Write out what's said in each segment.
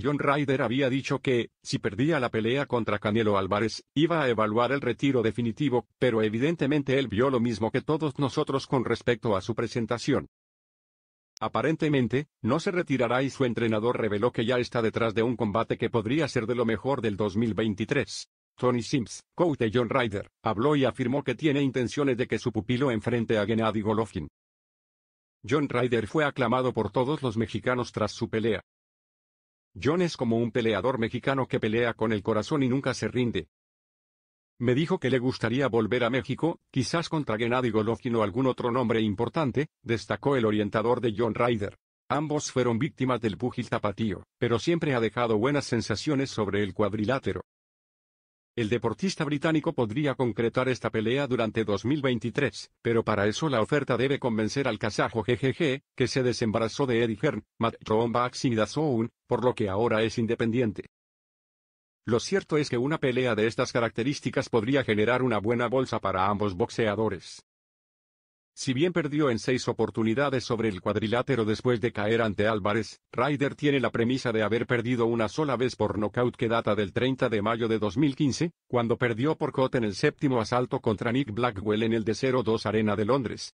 John Ryder había dicho que, si perdía la pelea contra Canelo Álvarez, iba a evaluar el retiro definitivo, pero evidentemente él vio lo mismo que todos nosotros con respecto a su presentación. Aparentemente, no se retirará y su entrenador reveló que ya está detrás de un combate que podría ser de lo mejor del 2023. Tony Sims, coach de John Ryder, habló y afirmó que tiene intenciones de que su pupilo enfrente a Gennady Golovkin. John Ryder fue aclamado por todos los mexicanos tras su pelea. John es como un peleador mexicano que pelea con el corazón y nunca se rinde. Me dijo que le gustaría volver a México, quizás contra Gennady Golovkin o algún otro nombre importante, destacó el orientador de John Ryder. Ambos fueron víctimas del púgil tapatío, pero siempre ha dejado buenas sensaciones sobre el cuadrilátero. El deportista británico podría concretar esta pelea durante 2023, pero para eso la oferta debe convencer al kazajo GGG, que se desembarazó de Eddie Hearn, Matt Trombax y Dazoun, por lo que ahora es independiente. Lo cierto es que una pelea de estas características podría generar una buena bolsa para ambos boxeadores. Si bien perdió en seis oportunidades sobre el cuadrilátero después de caer ante Álvarez, Ryder tiene la premisa de haber perdido una sola vez por nocaut que data del 30 de mayo de 2015, cuando perdió por COT en el séptimo asalto contra Nick Blackwell en el de 0-2 Arena de Londres.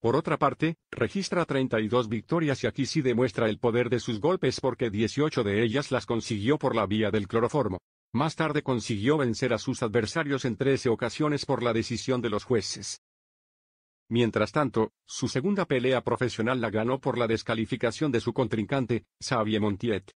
Por otra parte, registra 32 victorias y aquí sí demuestra el poder de sus golpes porque 18 de ellas las consiguió por la vía del cloroformo. Más tarde consiguió vencer a sus adversarios en 13 ocasiones por la decisión de los jueces. Mientras tanto, su segunda pelea profesional la ganó por la descalificación de su contrincante, Xavier Montiet.